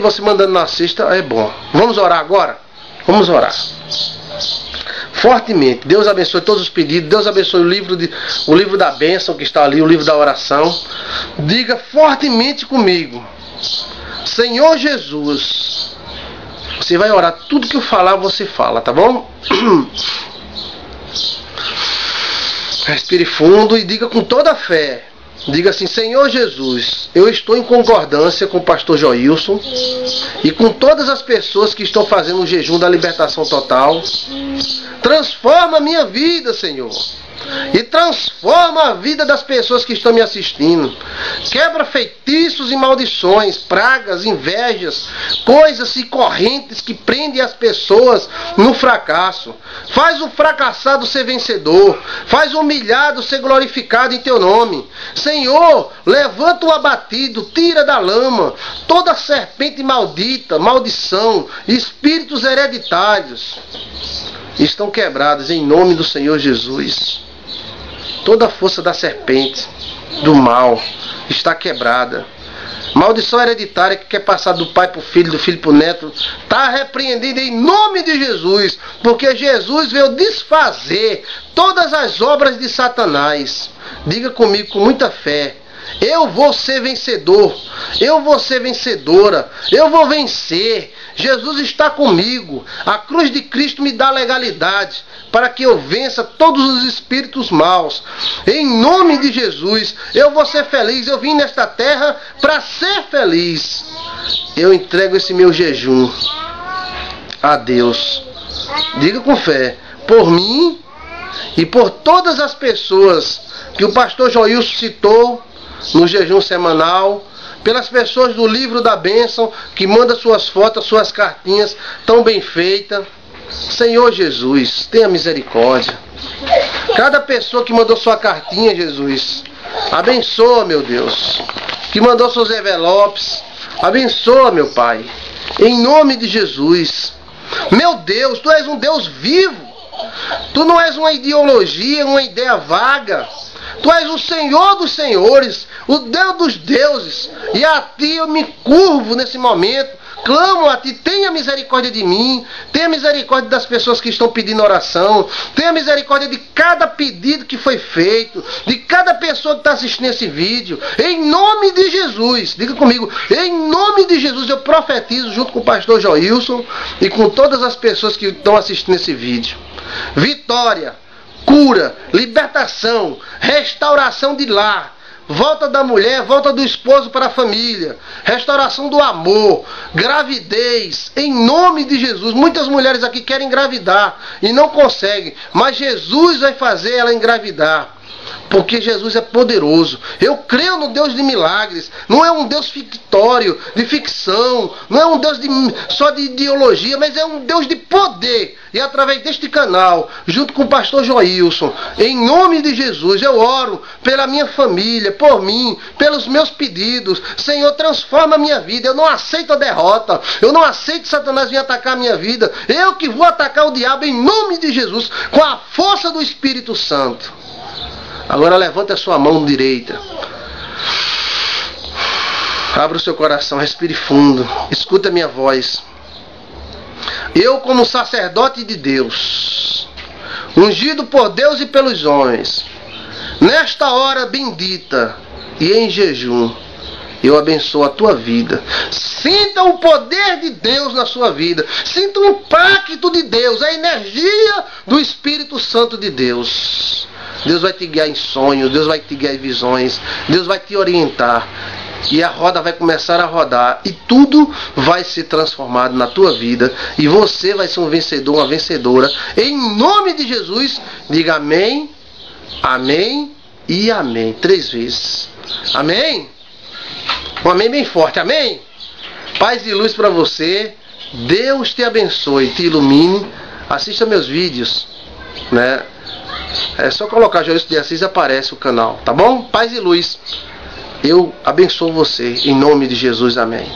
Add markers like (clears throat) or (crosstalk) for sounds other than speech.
você mandando na sexta é bom. Vamos orar agora? Vamos orar. Fortemente. Deus abençoe todos os pedidos. Deus abençoe o livro, de, o livro da bênção que está ali, o livro da oração. Diga fortemente comigo. Senhor Jesus. Você vai orar. Tudo que eu falar, você fala, tá bom? (clears throat) Respire fundo e diga com toda a fé. Diga assim: Senhor Jesus, eu estou em concordância com o pastor Joilson e com todas as pessoas que estão fazendo o jejum da libertação total. Transforma a minha vida, Senhor e transforma a vida das pessoas que estão me assistindo. Quebra feitiços e maldições, pragas, invejas, coisas e correntes que prendem as pessoas no fracasso. Faz o fracassado ser vencedor, faz o humilhado ser glorificado em teu nome. Senhor, levanta o abatido, tira da lama toda serpente maldita, maldição, espíritos hereditários estão quebrados em nome do Senhor Jesus. Toda a força da serpente, do mal, está quebrada. Maldição hereditária que quer passar do pai para o filho, do filho para o neto, está repreendida em nome de Jesus, porque Jesus veio desfazer todas as obras de Satanás. Diga comigo com muita fé. Eu vou ser vencedor, eu vou ser vencedora, eu vou vencer. Jesus está comigo. A cruz de Cristo me dá legalidade para que eu vença todos os espíritos maus. Em nome de Jesus, eu vou ser feliz. Eu vim nesta terra para ser feliz. Eu entrego esse meu jejum a Deus. Diga com fé, por mim e por todas as pessoas que o pastor Joilson citou no jejum semanal, pelas pessoas do livro da bênção que manda suas fotos, suas cartinhas tão bem feitas. Senhor Jesus, tenha misericórdia. Cada pessoa que mandou sua cartinha, Jesus, abençoa, meu Deus. Que mandou seus envelopes, abençoa, meu Pai. Em nome de Jesus. Meu Deus, tu és um Deus vivo. Tu não és uma ideologia, uma ideia vaga. Tu és o Senhor dos senhores, o Deus dos deuses. E a ti eu me curvo nesse momento clamo a ti, tenha misericórdia de mim, tenha misericórdia das pessoas que estão pedindo oração, tenha misericórdia de cada pedido que foi feito, de cada pessoa que está assistindo esse vídeo, em nome de Jesus, diga comigo, em nome de Jesus eu profetizo junto com o pastor Joilson e com todas as pessoas que estão assistindo esse vídeo. Vitória, cura, libertação, restauração de lar volta da mulher, volta do esposo para a família, restauração do amor, gravidez, em nome de Jesus. Muitas mulheres aqui querem engravidar e não conseguem, mas Jesus vai fazer ela engravidar porque Jesus é poderoso. Eu creio no Deus de milagres. Não é um Deus fictório, de ficção. Não é um Deus de, só de ideologia, mas é um Deus de poder. E através deste canal, junto com o pastor Joilson, em nome de Jesus, eu oro pela minha família, por mim, pelos meus pedidos. Senhor, transforma a minha vida. Eu não aceito a derrota. Eu não aceito Satanás vir atacar a minha vida. Eu que vou atacar o diabo em nome de Jesus, com a força do Espírito Santo. Agora levante a sua mão direita. Abra o seu coração, respire fundo. Escuta a minha voz. Eu, como sacerdote de Deus, ungido por Deus e pelos homens, nesta hora bendita e em jejum, eu abençoo a tua vida. Sinta o poder de Deus na sua vida. Sinta o impacto de Deus, a energia do Espírito Santo de Deus. Deus vai te guiar em sonhos, Deus vai te guiar em visões, Deus vai te orientar. E a roda vai começar a rodar e tudo vai ser transformado na tua vida e você vai ser um vencedor, uma vencedora. Em nome de Jesus, diga amém, amém e amém. Três vezes. Amém? Um amém bem forte. Amém? Paz e luz para você. Deus te abençoe, te ilumine. Assista meus vídeos, né? É só colocar Joilson de Assis e aparece o canal, tá bom? Paz e luz. Eu abençoo você em nome de Jesus. Amém.